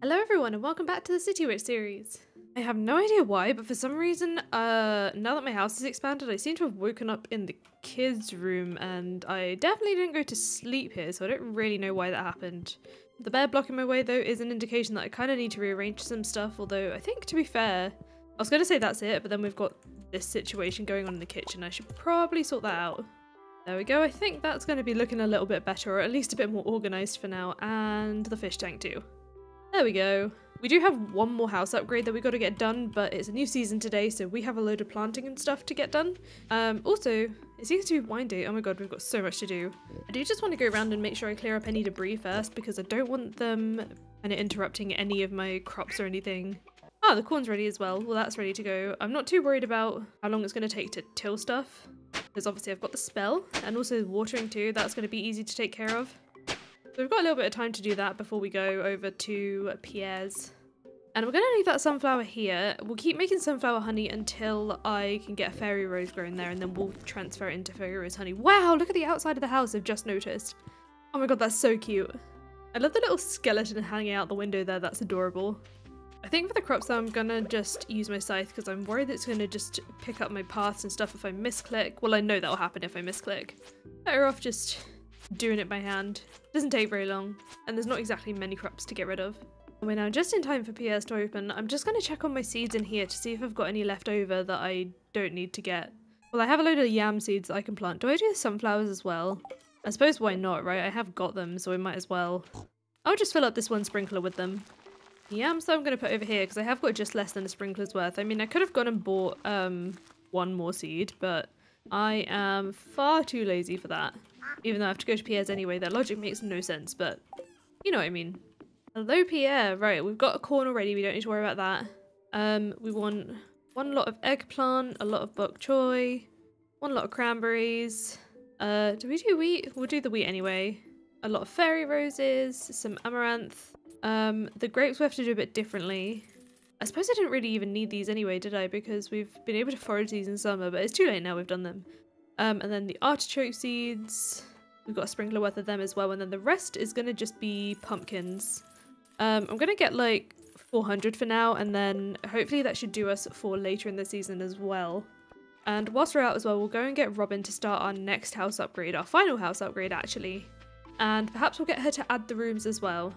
Hello everyone and welcome back to the City Witch series. I have no idea why, but for some reason, uh, now that my house is expanded, I seem to have woken up in the kids' room and I definitely didn't go to sleep here, so I don't really know why that happened. The bed blocking my way though is an indication that I kind of need to rearrange some stuff, although I think to be fair, I was going to say that's it, but then we've got this situation going on in the kitchen. I should probably sort that out. There we go. I think that's going to be looking a little bit better, or at least a bit more organised for now, and the fish tank too. There we go. We do have one more house upgrade that we got to get done, but it's a new season today, so we have a load of planting and stuff to get done. Um, also, it seems to be wine day. Oh my god, we've got so much to do. I do just want to go around and make sure I clear up any debris first, because I don't want them kind of interrupting any of my crops or anything. Oh, the corn's ready as well. Well, that's ready to go. I'm not too worried about how long it's going to take to till stuff, because obviously I've got the spell, and also watering too. That's going to be easy to take care of. So we've got a little bit of time to do that before we go over to Pierre's. And we're going to leave that sunflower here. We'll keep making sunflower honey until I can get a fairy rose grown there and then we'll transfer it into fairy rose honey. Wow, look at the outside of the house I've just noticed. Oh my god, that's so cute. I love the little skeleton hanging out the window there, that's adorable. I think for the crops though, I'm gonna just use my scythe because I'm worried it's gonna just pick up my paths and stuff if I misclick. Well, I know that'll happen if I misclick. Better off just doing it by hand. Doesn't take very long, and there's not exactly many crops to get rid of. We're now just in time for Pierre's to open. I'm just going to check on my seeds in here to see if I've got any left over that I don't need to get. Well, I have a load of yam seeds that I can plant. Do I do sunflowers as well? I suppose why not, right? I have got them, so I might as well. I'll just fill up this one sprinkler with them. Yams that I'm going to put over here because I have got just less than a sprinkler's worth. I mean, I could have gone and bought um, one more seed, but I am far too lazy for that. Even though I have to go to Pierre's anyway, that logic makes no sense, but you know what I mean. Hello, Pierre. Right, we've got a corn already. We don't need to worry about that. Um, we want one lot of eggplant, a lot of bok choy, one lot of cranberries. Uh, do we do wheat? We'll do the wheat anyway. A lot of fairy roses, some amaranth. Um, the grapes we have to do a bit differently. I suppose I didn't really even need these anyway, did I? Because we've been able to forage these in summer, but it's too late now we've done them. Um, and then the artichoke seeds. We've got a sprinkler worth of them as well. And then the rest is going to just be pumpkins. Um, I'm going to get like 400 for now. And then hopefully that should do us for later in the season as well. And whilst we're out as well, we'll go and get Robin to start our next house upgrade. Our final house upgrade, actually. And perhaps we'll get her to add the rooms as well.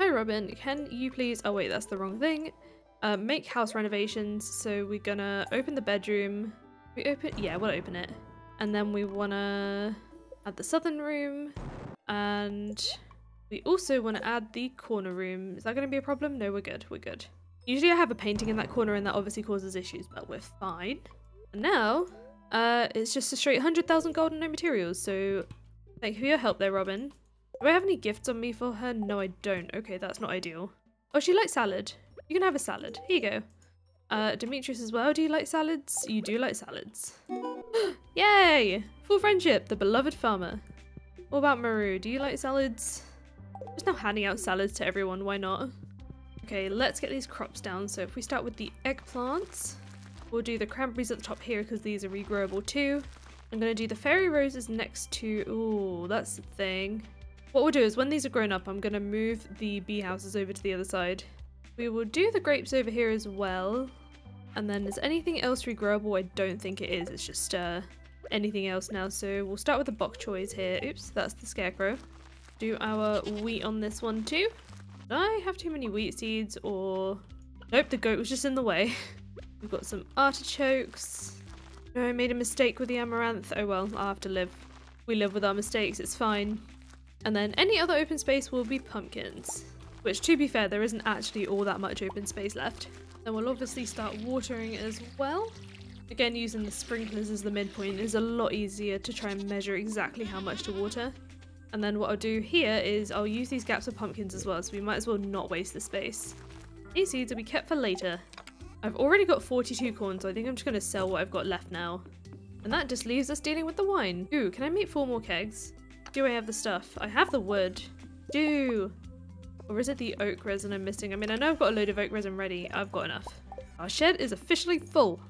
Hi Robin, can you please- oh wait, that's the wrong thing. Uh, make house renovations. So we're gonna open the bedroom. We open- yeah, we'll open it. And then we want to add the southern room. And we also want to add the corner room. Is that going to be a problem? No, we're good. We're good. Usually I have a painting in that corner and that obviously causes issues, but we're fine. And now, uh, it's just a straight 100,000 gold and no materials. So thank you for your help there, Robin. Do I have any gifts on me for her? No, I don't. Okay, that's not ideal. Oh, she likes salad. You can have a salad. Here you go. Uh, Demetrius as well. Do you like salads? You do like salads. Yay! Full friendship, the beloved farmer. What about Maru? Do you like salads? Just now handing out salads to everyone, why not? Okay, let's get these crops down. So if we start with the eggplants, we'll do the cranberries at the top here because these are regrowable too. I'm going to do the fairy roses next to... Oh, that's the thing. What we'll do is when these are grown up, I'm going to move the bee houses over to the other side. We will do the grapes over here as well. And then is anything else regrowable? I don't think it is. It's just uh, anything else now. So we'll start with the bok choys here. Oops, that's the scarecrow. Do our wheat on this one too. Did I have too many wheat seeds or... Nope, the goat was just in the way. We've got some artichokes. No, I made a mistake with the amaranth. Oh well, I'll have to live. We live with our mistakes, it's fine. And then any other open space will be pumpkins. Which, to be fair, there isn't actually all that much open space left. Then we'll obviously start watering as well. Again, using the sprinklers as the midpoint is a lot easier to try and measure exactly how much to water. And then what I'll do here is I'll use these gaps of pumpkins as well, so we might as well not waste the space. These seeds will be kept for later. I've already got 42 corn, so I think I'm just going to sell what I've got left now. And that just leaves us dealing with the wine. Ooh, can I make four more kegs? Do I have the stuff? I have the wood. Do! Or is it the oak resin I'm missing? I mean, I know I've got a load of oak resin ready. I've got enough. Our shed is officially full.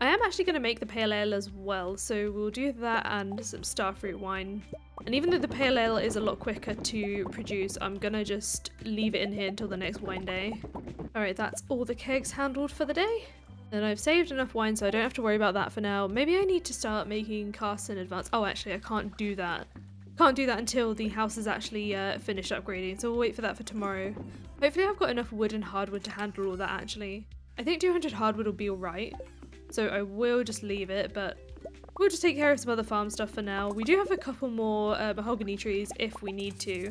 I am actually going to make the pale ale as well, so we'll do that and some starfruit wine. And even though the pale ale is a lot quicker to produce, I'm going to just leave it in here until the next wine day. Alright, that's all the kegs handled for the day. And I've saved enough wine so I don't have to worry about that for now. Maybe I need to start making casks in advance. Oh, actually, I can't do that. Can't do that until the house is actually uh, finished upgrading, so we'll wait for that for tomorrow. Hopefully I've got enough wood and hardwood to handle all that actually. I think 200 hardwood will be alright, so I will just leave it, but we'll just take care of some other farm stuff for now. We do have a couple more uh, mahogany trees if we need to.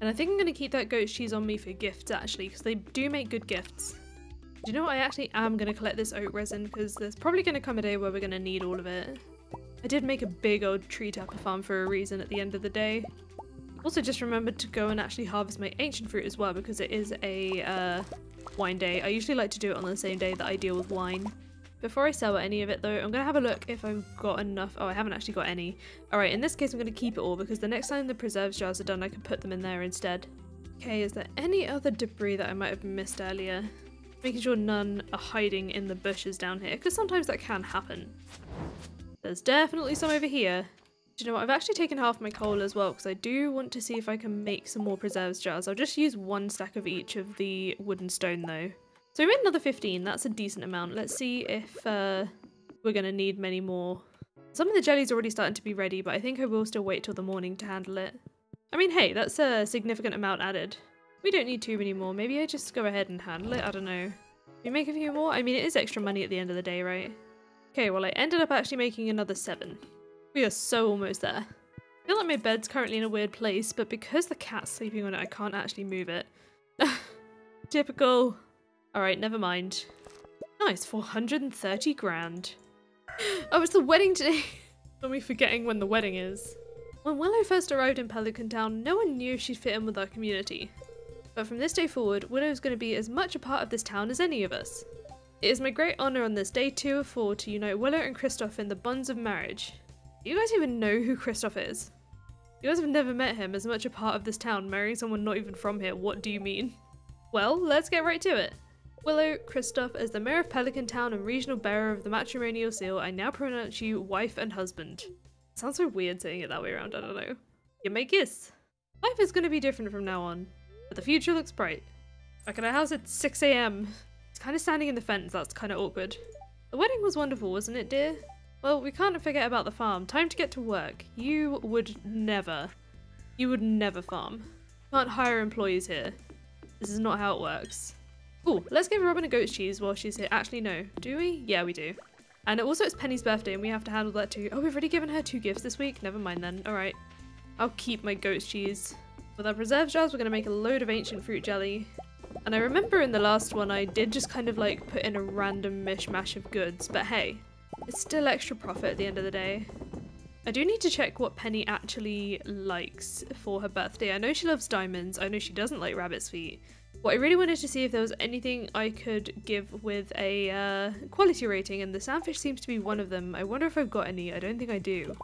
And I think I'm going to keep that goat cheese on me for gifts actually, because they do make good gifts. Do you know what? I actually am going to collect this oak resin because there's probably going to come a day where we're going to need all of it. I did make a big old tree tapper farm for a reason at the end of the day. Also just remembered to go and actually harvest my ancient fruit as well because it is a uh, wine day. I usually like to do it on the same day that I deal with wine. Before I sell any of it though, I'm going to have a look if I've got enough. Oh, I haven't actually got any. Alright, in this case I'm going to keep it all because the next time the preserves jars are done I can put them in there instead. Okay, is there any other debris that I might have missed earlier? Making sure none are hiding in the bushes down here, because sometimes that can happen. There's definitely some over here. Do you know what? I've actually taken half my coal as well, because I do want to see if I can make some more preserves jars. I'll just use one stack of each of the wood and stone though. So we made another 15, that's a decent amount. Let's see if uh, we're going to need many more. Some of the jelly's already starting to be ready, but I think I will still wait till the morning to handle it. I mean, hey, that's a significant amount added. We don't need too many more. Maybe I just go ahead and handle it. I don't know. We make a few more? I mean, it is extra money at the end of the day, right? Okay, well, I ended up actually making another seven. We are so almost there. I feel like my bed's currently in a weird place, but because the cat's sleeping on it, I can't actually move it. Typical. Alright, never mind. Nice, 430 grand. Oh, it's the wedding today! Are we forgetting when the wedding is? When Willow first arrived in Pelican Town, no one knew she'd fit in with our community. But from this day forward, Willow is going to be as much a part of this town as any of us. It is my great honour on this day two of four to unite Willow and Kristoff in the bonds of marriage. Do you guys even know who Kristoff is? You guys have never met him as much a part of this town, marrying someone not even from here, what do you mean? Well, let's get right to it. Willow, Kristoff, as the mayor of Pelican Town and regional bearer of the matrimonial seal, I now pronounce you wife and husband. Sounds so weird saying it that way around, I don't know. You may kiss. Life is going to be different from now on. But the future looks bright. Back at our house at 6am. Kind of standing in the fence, that's kind of awkward. The wedding was wonderful, wasn't it, dear? Well, we can't forget about the farm. Time to get to work. You would never, you would never farm. Can't hire employees here. This is not how it works. Oh, let's give Robin a goat's cheese while she's here. Actually, no. Do we? Yeah, we do. And also it's Penny's birthday and we have to handle that too. Oh, we've already given her two gifts this week? Never mind then. Alright. I'll keep my goat's cheese. With our preserve jars, we're going to make a load of ancient fruit jelly. And I remember in the last one, I did just kind of like put in a random mishmash of goods, but hey, it's still extra profit at the end of the day. I do need to check what Penny actually likes for her birthday. I know she loves diamonds, I know she doesn't like rabbit's feet. What I really wanted to see if there was anything I could give with a uh, quality rating, and the sandfish seems to be one of them. I wonder if I've got any. I don't think I do.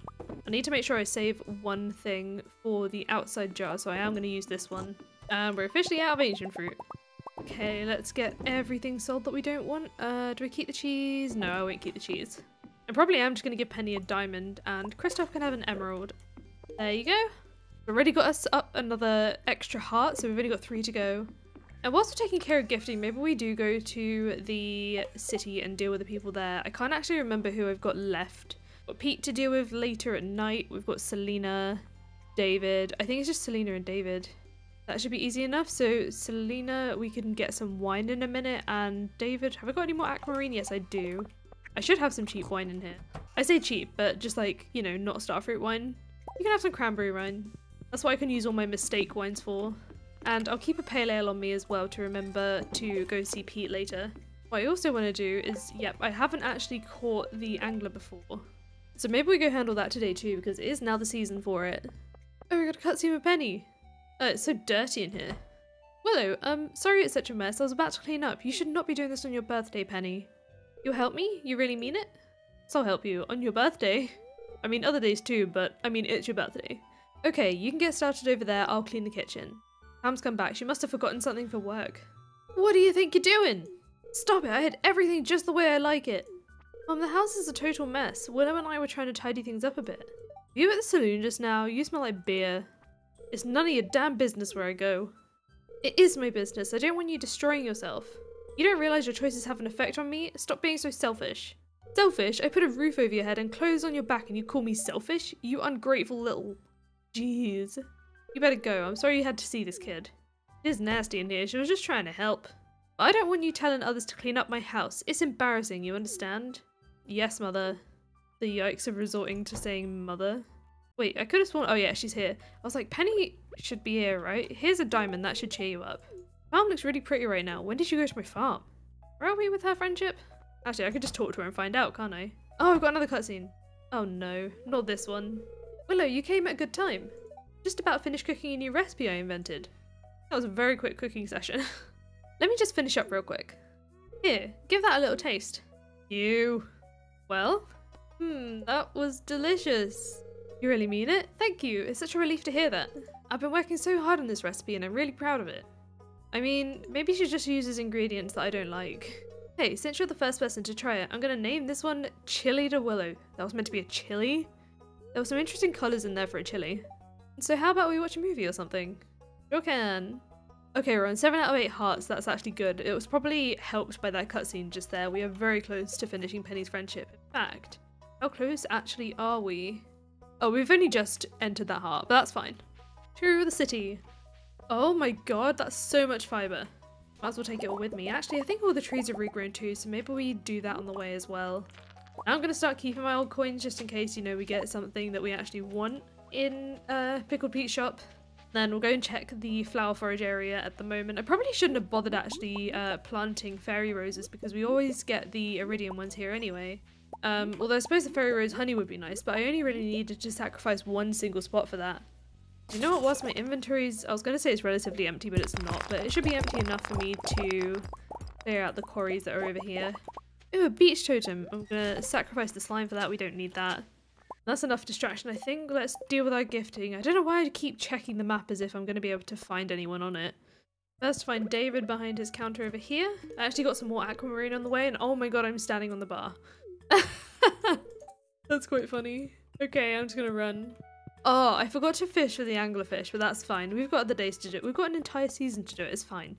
I need to make sure I save one thing for the outside jar, so I am going to use this one. And we're officially out of ancient fruit. Okay, let's get everything sold that we don't want. Uh, do I keep the cheese? No, I won't keep the cheese. I probably am just going to give Penny a diamond, and Kristoff can have an emerald. There you go. We've already got us up another extra heart, so we've only got three to go. And whilst we're taking care of gifting, maybe we do go to the city and deal with the people there. I can't actually remember who I've got left got Pete to deal with later at night. We've got Selena, David. I think it's just Selena and David. That should be easy enough. So Selena, we can get some wine in a minute. And David, have I got any more aquamarine? Yes, I do. I should have some cheap wine in here. I say cheap, but just like, you know, not starfruit wine. You can have some cranberry wine. That's what I can use all my mistake wines for. And I'll keep a pale ale on me as well to remember to go see Pete later. What I also want to do is, yep, I haven't actually caught the angler before. So maybe we go handle that today too, because it is now the season for it. Oh, we got a cutscene with Penny. Oh, it's so dirty in here. Willow, um, sorry it's such a mess. I was about to clean up. You should not be doing this on your birthday, Penny. You'll help me? You really mean it? So I'll help you. On your birthday? I mean, other days too, but I mean, it's your birthday. Okay, you can get started over there. I'll clean the kitchen. Pam's come back. She must have forgotten something for work. What do you think you're doing? Stop it. I had everything just the way I like it. Mom, the house is a total mess. Willow and I were trying to tidy things up a bit. You at the saloon just now, you smell like beer. It's none of your damn business where I go. It is my business. I don't want you destroying yourself. You don't realize your choices have an effect on me? Stop being so selfish. Selfish? I put a roof over your head and clothes on your back and you call me selfish? You ungrateful little... Jeez. You better go. I'm sorry you had to see this kid. It is nasty in here. She was just trying to help. But I don't want you telling others to clean up my house. It's embarrassing, you understand? Yes, mother. The yikes of resorting to saying mother. Wait, I could have sworn- oh yeah, she's here. I was like, Penny should be here, right? Here's a diamond, that should cheer you up. Farm looks really pretty right now. When did you go to my farm? Where are we with her friendship? Actually, I could just talk to her and find out, can't I? Oh, I've got another cutscene. Oh no, not this one. Willow, you came at a good time. Just about finished cooking a new recipe I invented. That was a very quick cooking session. Let me just finish up real quick. Here, give that a little taste. You. Well, hmm, that was delicious. You really mean it? Thank you. It's such a relief to hear that. I've been working so hard on this recipe and I'm really proud of it. I mean, maybe she just uses ingredients that I don't like. Hey, since you're the first person to try it, I'm gonna name this one Chili de Willow. That was meant to be a chili? There were some interesting colours in there for a chili. So how about we watch a movie or something? Sure can. Okay, we're on 7 out of 8 hearts, that's actually good. It was probably helped by that cutscene just there. We are very close to finishing Penny's friendship. In fact, how close actually are we? Oh, we've only just entered that heart, but that's fine. To the city. Oh my god, that's so much fibre. Might as well take it all with me. Actually, I think all the trees have regrown too, so maybe we do that on the way as well. I'm going to start keeping my old coins just in case, you know, we get something that we actually want in uh, Pickled Peach shop. Then we'll go and check the flower forage area at the moment. I probably shouldn't have bothered actually uh, planting fairy roses because we always get the iridium ones here anyway. Um, although I suppose the fairy rose honey would be nice, but I only really needed to sacrifice one single spot for that. You know what, whilst my inventory's, I was going to say it's relatively empty, but it's not, but it should be empty enough for me to clear out the quarries that are over here. Ooh, a beach totem. I'm going to sacrifice the slime for that, we don't need that. That's enough distraction, I think. Let's deal with our gifting. I don't know why I keep checking the map as if I'm going to be able to find anyone on it. First find David behind his counter over here. I actually got some more aquamarine on the way and oh my god, I'm standing on the bar. that's quite funny. Okay, I'm just gonna run. Oh, I forgot to fish for the anglerfish, but that's fine. We've got other days to do it. We've got an entire season to do it, it's fine.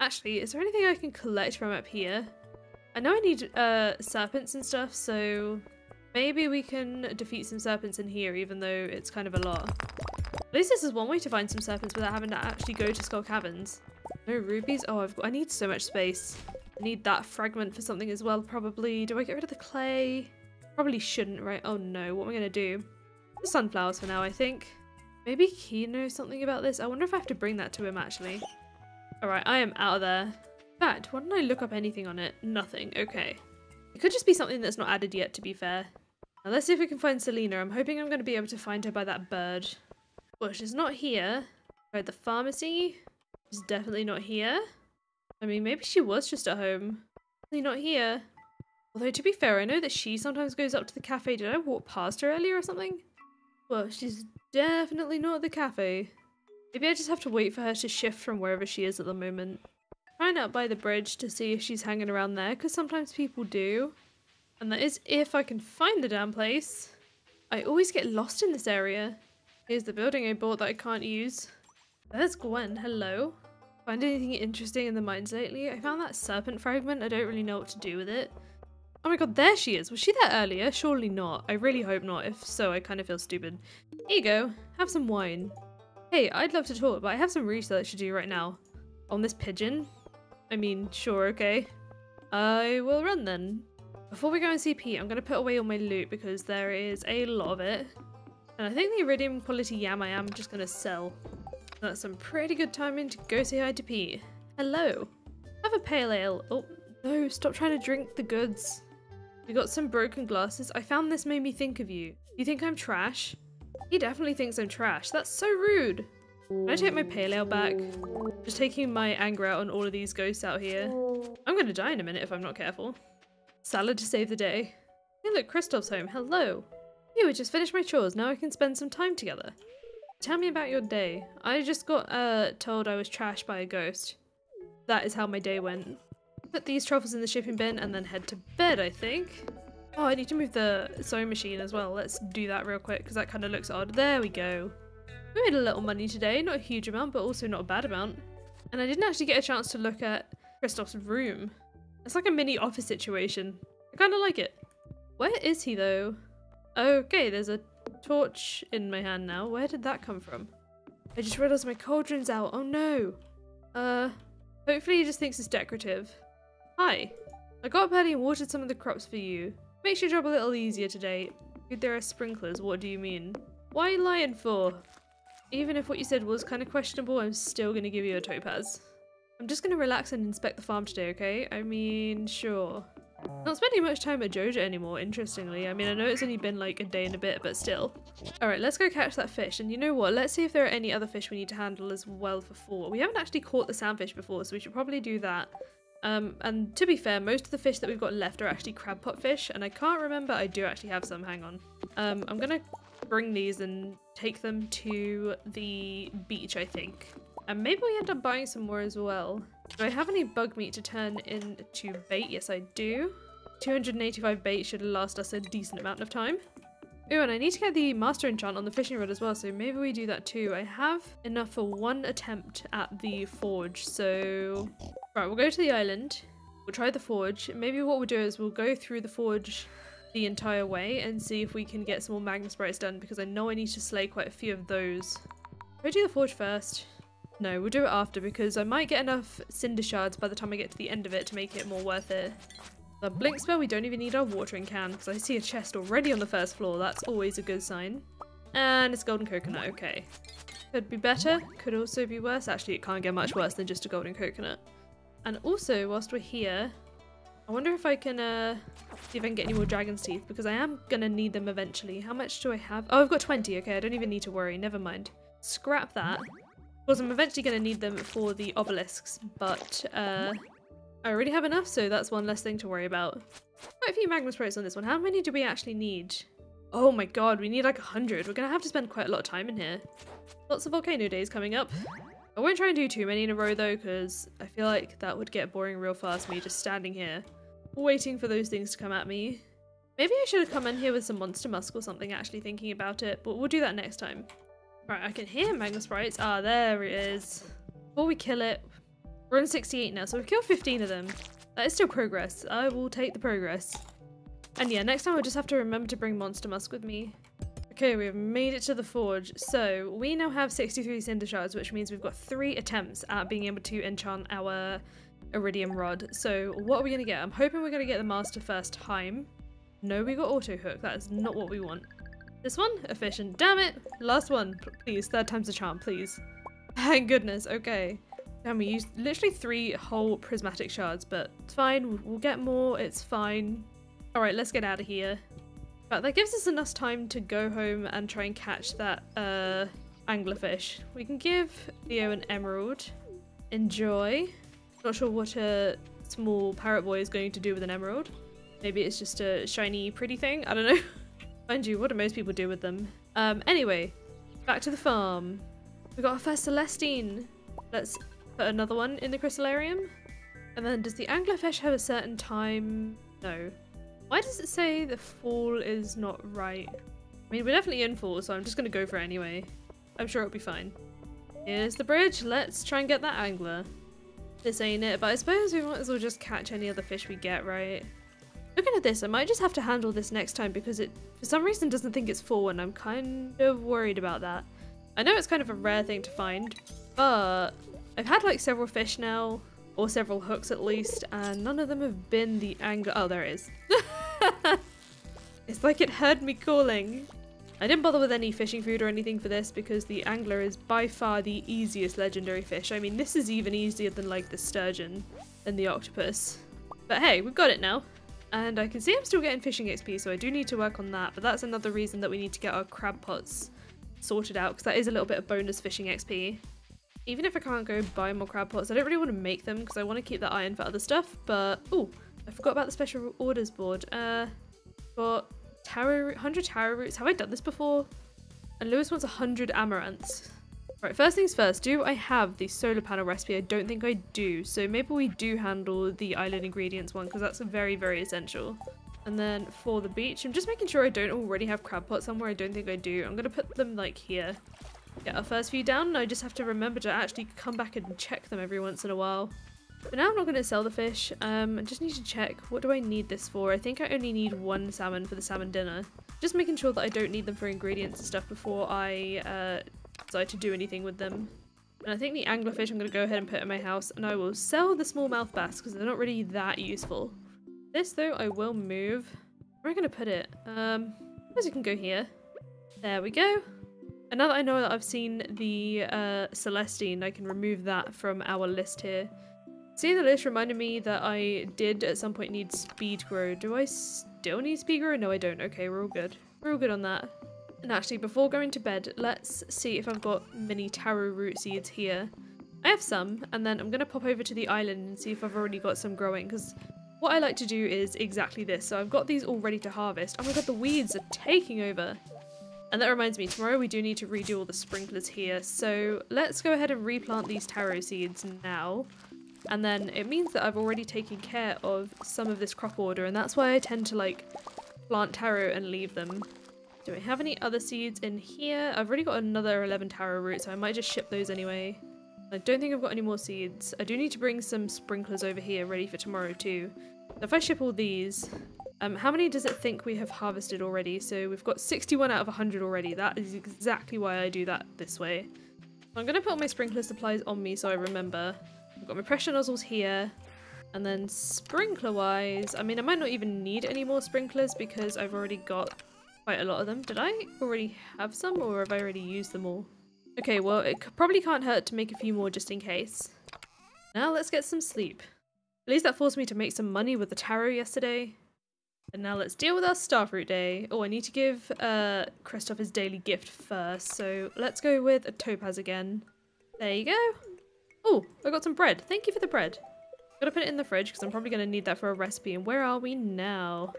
Actually, is there anything I can collect from up here? I know I need uh, serpents and stuff, so maybe we can defeat some serpents in here, even though it's kind of a lot. At least this is one way to find some serpents without having to actually go to Skull Caverns. No rubies? Oh, I've got, I need so much space. Need that fragment for something as well, probably. Do I get rid of the clay? Probably shouldn't, right? Oh no, what am I going to do? The sunflowers for now, I think. Maybe he knows something about this. I wonder if I have to bring that to him, actually. Alright, I am out of there. In fact, why didn't I look up anything on it? Nothing. Okay. It could just be something that's not added yet, to be fair. Now let's see if we can find Selena. I'm hoping I'm going to be able to find her by that bird. Well, she's not here. Right, the pharmacy is definitely not here. I mean, maybe she was just at home. Definitely not here. Although, to be fair, I know that she sometimes goes up to the cafe. Did I walk past her earlier or something? Well, she's definitely not at the cafe. Maybe I just have to wait for her to shift from wherever she is at the moment. Find out by the bridge to see if she's hanging around there, because sometimes people do. And that is if I can find the damn place. I always get lost in this area. Here's the building I bought that I can't use. There's Gwen, hello. Find anything interesting in the mines lately? I found that serpent fragment, I don't really know what to do with it. Oh my god, there she is. Was she there earlier? Surely not. I really hope not. If so, I kind of feel stupid. Here you go. Have some wine. Hey, I'd love to talk, but I have some research to do right now. On this pigeon? I mean, sure, okay. I will run then. Before we go and see Pete, I'm going to put away all my loot because there is a lot of it. And I think the iridium quality yam I am just going to sell. That's some pretty good timing to go say hi to Pete. Hello. Have a pale ale. Oh, no, stop trying to drink the goods. We got some broken glasses. I found this made me think of you. You think I'm trash? He definitely thinks I'm trash. That's so rude. Can I take my pale ale back? Just taking my anger out on all of these ghosts out here. I'm gonna die in a minute if I'm not careful. Salad to save the day. Hey look, Kristoff's home. Hello. You, we just finished my chores. Now I can spend some time together. Tell me about your day. I just got uh, told I was trashed by a ghost. That is how my day went. Put these truffles in the shipping bin and then head to bed, I think. Oh, I need to move the sewing machine as well. Let's do that real quick because that kind of looks odd. There we go. We made a little money today. Not a huge amount, but also not a bad amount. And I didn't actually get a chance to look at Kristoff's room. It's like a mini office situation. I kind of like it. Where is he though? Okay, there's a torch in my hand now. Where did that come from? I just realised my cauldron's out. Oh no. Uh, hopefully he just thinks it's decorative. Hi. I got up early and watered some of the crops for you. Makes your job a little easier today. Good there are sprinklers, what do you mean? Why lying for? Even if what you said was kind of questionable, I'm still going to give you a topaz. I'm just going to relax and inspect the farm today, okay? I mean, sure. Not spending much time at Joja anymore, interestingly. I mean, I know it's only been like a day and a bit, but still. Alright, let's go catch that fish. And you know what? Let's see if there are any other fish we need to handle as well for four. We haven't actually caught the sandfish before, so we should probably do that. Um, and to be fair, most of the fish that we've got left are actually crab pot fish, and I can't remember, I do actually have some, hang on. Um, I'm gonna bring these and take them to the beach, I think. And maybe we end up buying some more as well. Do I have any bug meat to turn into bait? Yes, I do. 285 bait should last us a decent amount of time. Oh, and I need to get the master enchant on the fishing rod as well, so maybe we do that too. I have enough for one attempt at the forge, so... Right, we'll go to the island. We'll try the forge. Maybe what we'll do is we'll go through the forge the entire way and see if we can get some more magma sprites done, because I know I need to slay quite a few of those. We do the forge first? No, we'll do it after because I might get enough cinder shards by the time I get to the end of it to make it more worth it. The blink spell, we don't even need our watering can because I see a chest already on the first floor. That's always a good sign. And it's golden coconut, okay. Could be better, could also be worse. Actually, it can't get much worse than just a golden coconut. And also, whilst we're here, I wonder if I can uh, see if I can get any more dragon's teeth because I am going to need them eventually. How much do I have? Oh, I've got 20. Okay, I don't even need to worry. Never mind. Scrap that. Because I'm eventually going to need them for the obelisks, but uh, I already have enough, so that's one less thing to worry about. Quite a few magma sprites on this one. How many do we actually need? Oh my god, we need like a hundred. We're going to have to spend quite a lot of time in here. Lots of volcano days coming up. I won't try and do too many in a row though, because I feel like that would get boring real fast, me just standing here, waiting for those things to come at me. Maybe I should have come in here with some monster musk or something, actually thinking about it, but we'll do that next time. Right, I can hear Magma Sprites. Ah, there it is. Before we kill it, we're on 68 now, so we've killed 15 of them. That is still progress. I will take the progress. And yeah, next time I'll just have to remember to bring Monster Musk with me. Okay, we've made it to the forge. So we now have 63 Cinder Shards, which means we've got three attempts at being able to enchant our Iridium Rod. So what are we going to get? I'm hoping we're going to get the Master first time. No, we got Auto Hook. That is not what we want. This one? Efficient. Damn it! Last one. Please. Third time's a charm, please. Thank goodness. Okay. Damn, we used literally three whole prismatic shards, but it's fine. We'll get more. It's fine. Alright, let's get out of here. But that gives us enough time to go home and try and catch that uh, anglerfish. We can give Theo an emerald. Enjoy. Not sure what a small parrot boy is going to do with an emerald. Maybe it's just a shiny pretty thing. I don't know. Mind you, what do most people do with them? Um, anyway, back to the farm. We got our first Celestine. Let's put another one in the crystalarium. And then does the anglerfish have a certain time? No. Why does it say the fall is not right? I mean, we're definitely in fall, so I'm just going to go for it anyway. I'm sure it'll be fine. Here's the bridge. Let's try and get that angler. This ain't it, but I suppose we might as well just catch any other fish we get, right? Looking at this, I might just have to handle this next time because it, for some reason, doesn't think it's full and I'm kind of worried about that. I know it's kind of a rare thing to find, but I've had like several fish now, or several hooks at least, and none of them have been the angler- oh, there it is. it's like it heard me calling. I didn't bother with any fishing food or anything for this because the angler is by far the easiest legendary fish. I mean, this is even easier than like the sturgeon and the octopus. But hey, we've got it now. And I can see I'm still getting fishing XP, so I do need to work on that. But that's another reason that we need to get our crab pots sorted out, because that is a little bit of bonus fishing XP. Even if I can't go buy more crab pots, I don't really want to make them, because I want to keep that iron for other stuff. But, oh, I forgot about the special orders board. Uh, got taro, 100 taro roots. Have I done this before? And Lewis wants 100 amaranths. Right, first things first, do I have the solar panel recipe? I don't think I do, so maybe we do handle the island ingredients one because that's very, very essential. And then for the beach, I'm just making sure I don't already have crab pots somewhere. I don't think I do. I'm going to put them like here. Get our first few down I just have to remember to actually come back and check them every once in a while. But now I'm not going to sell the fish. Um, I just need to check what do I need this for. I think I only need one salmon for the salmon dinner. Just making sure that I don't need them for ingredients and stuff before I uh, decide to do anything with them. And I think the anglerfish I'm going to go ahead and put in my house and I will sell the smallmouth bass because they're not really that useful. This though I will move. Where am I going to put it? Um, suppose it can go here. There we go. And now that I know that I've seen the uh, Celestine, I can remove that from our list here. Seeing the list reminded me that I did at some point need speed grow. Do I still need speed grow? No, I don't. Okay, we're all good. We're all good on that. And actually, before going to bed, let's see if I've got mini taro root seeds here. I have some, and then I'm going to pop over to the island and see if I've already got some growing, because what I like to do is exactly this. So I've got these all ready to harvest. Oh my god, the weeds are taking over. And that reminds me, tomorrow we do need to redo all the sprinklers here. So let's go ahead and replant these taro seeds now. And then it means that I've already taken care of some of this crop order. And that's why I tend to like plant taro and leave them. Do I have any other seeds in here? I've already got another 11 taro roots, so I might just ship those anyway. I don't think I've got any more seeds. I do need to bring some sprinklers over here ready for tomorrow too. If I ship all these, um, how many does it think we have harvested already? So we've got 61 out of 100 already. That is exactly why I do that this way. I'm going to put my sprinkler supplies on me so I remember. I've got my pressure nozzles here. And then sprinkler wise, I mean I might not even need any more sprinklers because I've already got quite a lot of them. Did I already have some or have I already used them all? Okay, well it probably can't hurt to make a few more just in case. Now let's get some sleep. At least that forced me to make some money with the taro yesterday. And now let's deal with our Starfruit Day. Oh, I need to give uh, Kristoff his daily gift first. So let's go with a Topaz again. There you go. Oh, I got some bread. Thank you for the bread. Gotta put it in the fridge because I'm probably to need that for a recipe. And where are we now?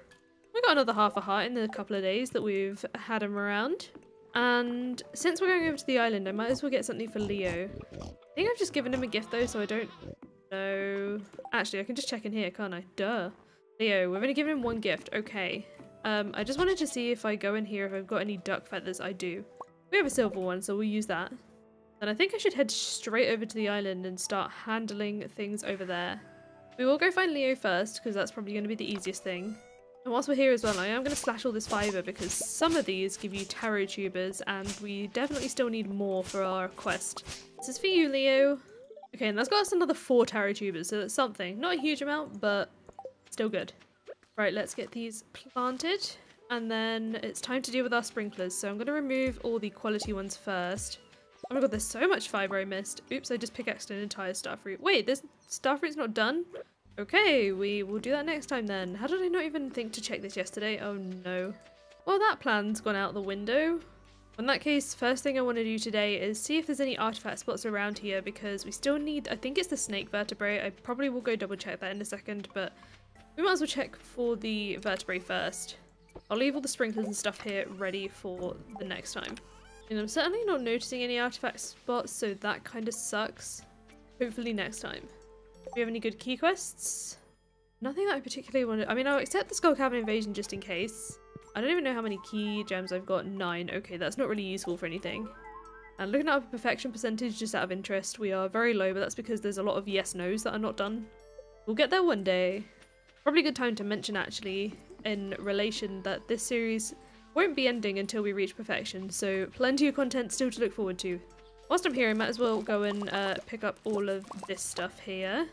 We got another half a heart in the couple of days that we've had him around. And since we're going over to the island, I might as well get something for Leo. I think I've just given him a gift though, so I don't know. Actually, I can just check in here, can't I? Duh. Leo, we've only given him one gift. Okay. Um, I just wanted to see if I go in here if I've got any duck feathers. I do. We have a silver one, so we'll use that. And I think I should head straight over to the island and start handling things over there. We will go find Leo first, because that's probably going to be the easiest thing. And whilst we're here as well, I am going to slash all this fibre because some of these give you taro tubers and we definitely still need more for our quest. This is for you, Leo. Okay, and that's got us another four taro tubers, so that's something. Not a huge amount, but Still good. Right, let's get these planted. And then it's time to deal with our sprinklers. So I'm going to remove all the quality ones first. Oh my god, there's so much fibre I missed. Oops, I just pickaxed an entire starfruit. Wait, this starfruit's not done? Okay, we will do that next time then. How did I not even think to check this yesterday? Oh no. Well, that plan's gone out the window. In that case, first thing I want to do today is see if there's any artifact spots around here because we still need, I think it's the snake vertebrae. I probably will go double check that in a second, but we might as well check for the vertebrae first. I'll leave all the sprinklers and stuff here ready for the next time. And I'm certainly not noticing any artifact spots, so that kind of sucks. Hopefully next time. Do we have any good Qi quests? Nothing that I particularly want to- I mean, I'll accept the Skull Cavern Invasion just in case. I don't even know how many Qi gems I've got. Nine. Okay, that's not really useful for anything. And looking at our perfection percentage just out of interest, we are very low, but that's because there's a lot of yes-nos that are not done. We'll get there one day. Probably a good time to mention actually in relation that this series won't be ending until we reach perfection, so plenty of content still to look forward to. Whilst I'm here, I might as well go and uh, pick up all of this stuff here.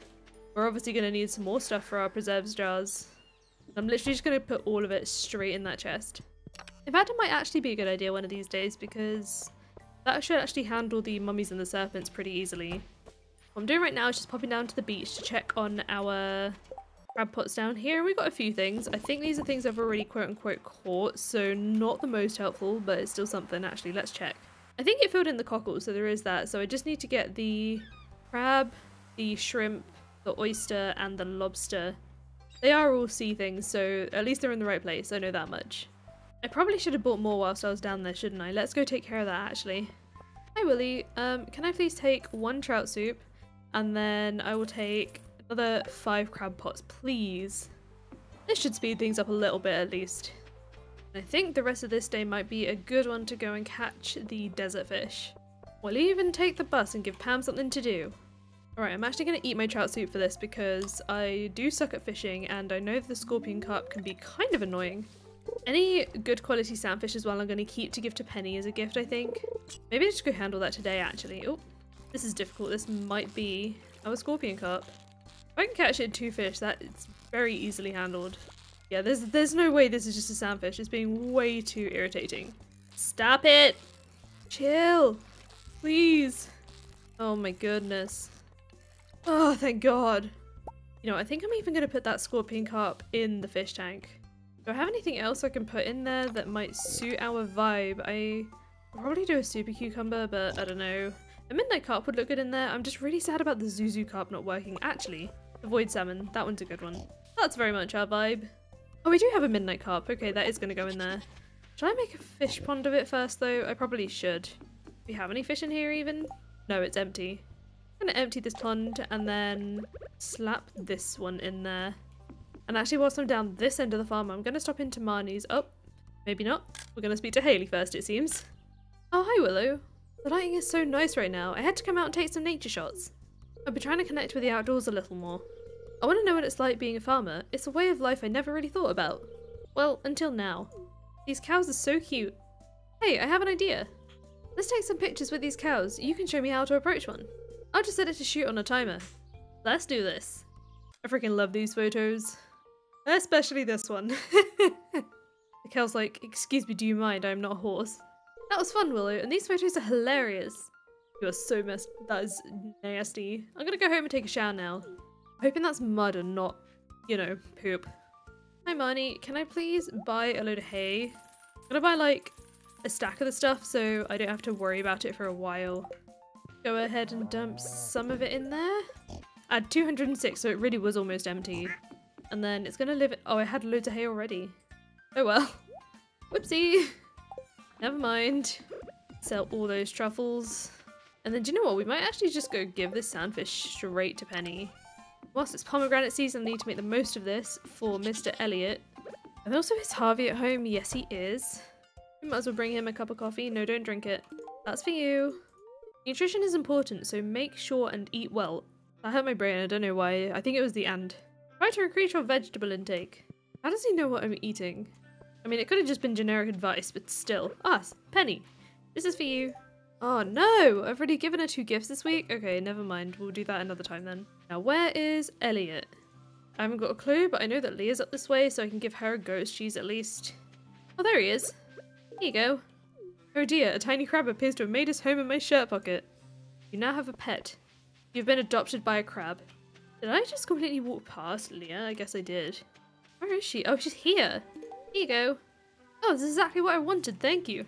We're obviously going to need some more stuff for our preserves jars. I'm literally just going to put all of it straight in that chest. In fact, it might actually be a good idea one of these days because that should actually handle the mummies and the serpents pretty easily. What I'm doing right now is just popping down to the beach to check on our crab pots down here. We've got a few things. I think these are things I've already quote unquote caught, so not the most helpful, but it's still something. Actually, let's check. I think it filled in the cockle, so there is that. So I just need to get the crab, the shrimp, the oyster, and the lobster. They are all sea things, so at least they're in the right place. I know that much. I probably should have bought more whilst I was down there, shouldn't I? Let's go take care of that, actually. Hi, Willy. Um, can I please take one trout soup? And then I will take Another five crab pots, please. This should speed things up a little bit at least. I think the rest of this day might be a good one to go and catch the desert fish. We'll even take the bus and give Pam something to do. Alright, I'm actually going to eat my trout soup for this because I do suck at fishing and I know the scorpion carp can be kind of annoying. Any good quality sandfish as well I'm going to keep to give to Penny as a gift, I think. Maybe I should go handle that today, actually. Oh, this is difficult. This might be our scorpion carp. If I can catch it in two fish, that it's very easily handled. Yeah, there's there's no way this is just a sandfish. It's being way too irritating. Stop it! Chill! Please! Oh my goodness. Oh, thank god. You know, I think I'm even going to put that scorpion carp in the fish tank. Do I have anything else I can put in there that might suit our vibe? I probably do a super cucumber, but I don't know. A midnight carp would look good in there. I'm just really sad about the Zuzu carp not working. Actually, a void salmon. That one's a good one. That's very much our vibe. Oh, we do have a midnight carp. Okay, that is going to go in there. Should I make a fish pond of it first, though? I probably should. Do we have any fish in here, even? No, it's empty. I'm going to empty this pond and then slap this one in there. And actually, whilst I'm down this end of the farm, I'm going to stop into Marnie's. Oh, maybe not. We're going to speak to Haley first, it seems. Oh, hi, Willow. The lighting is so nice right now. I had to come out and take some nature shots. I've been trying to connect with the outdoors a little more. I want to know what it's like being a farmer. It's a way of life I never really thought about. Well, until now. These cows are so cute. Hey, I have an idea. Let's take some pictures with these cows. You can show me how to approach one. I'll just set it to shoot on a timer. Let's do this. I freaking love these photos. Especially this one. the cow's like, excuse me, do you mind? I'm not a horse. That was fun, Willow, and these photos are hilarious. You are so messed- that is nasty. I'm gonna go home and take a shower now. Hoping that's mud and not, you know, poop. Hi Marnie, can I please buy a load of hay? I'm gonna buy like a stack of the stuff so I don't have to worry about it for a while. Go ahead and dump some of it in there. Add 206 so it really was almost empty. And then it's gonna live- oh I had loads of hay already. Oh well. Whoopsie! Never mind. Sell all those truffles. And then do you know what? We might actually just go give this sandfish straight to Penny. Whilst it's pomegranate season, I need to make the most of this for Mr. Elliott. And also is Harvey at home? Yes, he is. We might as well bring him a cup of coffee. No, don't drink it. That's for you. Nutrition is important, so make sure and eat well. That hurt my brain, I don't know why. I think it was the and. Try to increase your vegetable intake. How does he know what I'm eating? I mean, it could have just been generic advice, but still. Us, Penny. This is for you. Oh no! I've already given her two gifts this week? Okay, never mind. We'll do that another time then. Now, where is Elliott? I haven't got a clue, but I know that Leah's up this way, so I can give her a goat cheese at least. Oh, there he is. Here you go. Oh dear, a tiny crab appears to have made his home in my shirt pocket. You now have a pet. You've been adopted by a crab. Did I just completely walk past Leah? I guess I did. Where is she? Oh, she's here. Here you go. Oh, this is exactly what I wanted, thank you.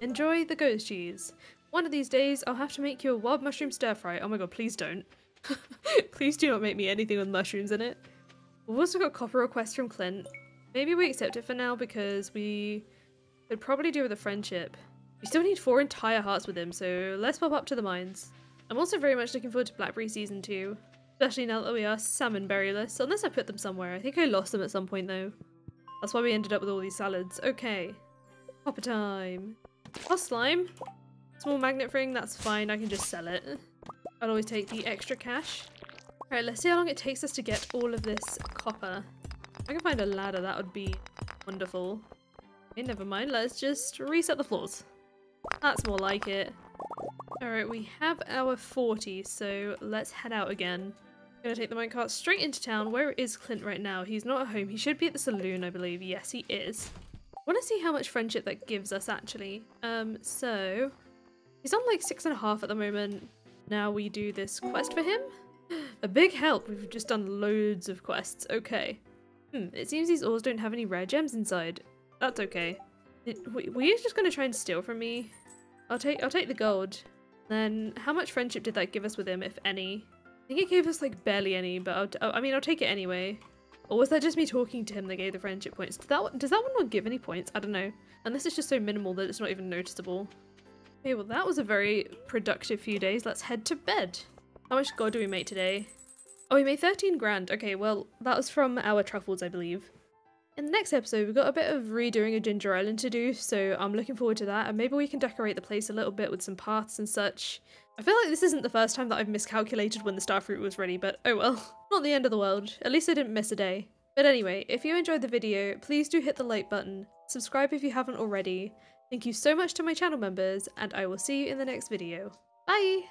Enjoy the goat cheese. One of these days, I'll have to make you a wild mushroom stir fry. Oh my god, please don't. please do not make me anything with mushrooms in it. We've also got copper request from Clint. Maybe we accept it for now because we could probably do with a friendship. We still need four entire hearts with him, so let's pop up to the mines. I'm also very much looking forward to Blackberry Season 2, especially now that we are salmon berryless, unless I put them somewhere. I think I lost them at some point though. That's why we ended up with all these salads. Okay. Copper time. Oh, slime. Small magnet ring, that's fine. I can just sell it. I'll always take the extra cash. Alright, let's see how long it takes us to get all of this copper. I can find a ladder, that would be wonderful. Okay, never mind. Let's just reset the floors. That's more like it. Alright, we have our 40, so let's head out again. Gonna take the minecart straight into town. Where is Clint right now? He's not at home. He should be at the saloon, I believe. Yes, he is. I want to see how much friendship that gives us, actually. Um, so... He's on like six and a half at the moment. Now we do this quest for him. A big help. We've just done loads of quests. Okay. Hmm, it seems these ores don't have any rare gems inside. That's okay. It, were you just gonna try and steal from me? I'll take I'll take the gold. Then how much friendship did that give us with him, if any? I think it gave us like barely any, but I'll, I mean I'll take it anyway. Or was that just me talking to him that gave the friendship points? That, does that one not give any points? I don't know. And this is just so minimal that it's not even noticeable. Okay, well that was a very productive few days. Let's head to bed. How much gold do we make today? Oh, we made 13 grand. Okay, well, that was from our truffles, I believe. In the next episode, we've got a bit of redoing a Ginger Island to do, so I'm looking forward to that, and maybe we can decorate the place a little bit with some paths and such. I feel like this isn't the first time that I've miscalculated when the starfruit was ready, but oh well. Not the end of the world. At least I didn't miss a day. But anyway, if you enjoyed the video, please do hit the like button, subscribe if you haven't already. Thank you so much to my channel members, and I will see you in the next video. Bye!